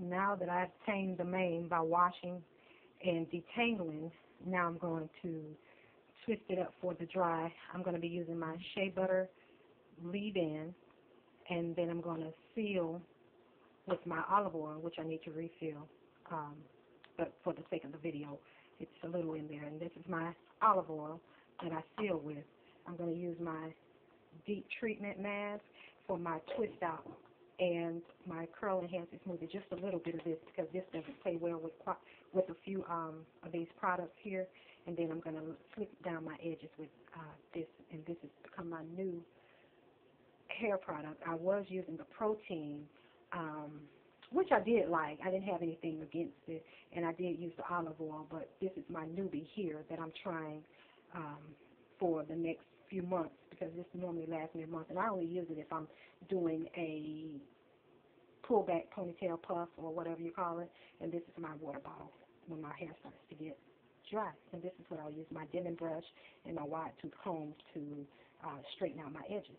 now that I've tamed the mane by washing and detangling, now I'm going to twist it up for the dry. I'm going to be using my shea butter leave-in, and then I'm going to seal with my olive oil, which I need to refill. Um, but for the sake of the video, it's a little in there. And this is my olive oil that I seal with. I'm going to use my deep treatment mask for my twist out and my curl enhancing smoothie. Just a little bit of this because this doesn't play well with with a few um, of these products here. And then I'm going to slip down my edges with uh, this, and this has become my new hair product. I was using the protein, um, which I did like. I didn't have anything against it, and I did use the olive oil, but this is my newbie here that I'm trying um, for the next few months because this normally lasts me a month, and I only use it if I'm doing a pullback ponytail puff or whatever you call it, and this is my water bottle when my hair starts to get dry. And this is what I'll use my Denman brush and my wide tooth comb to uh, straighten out my edges.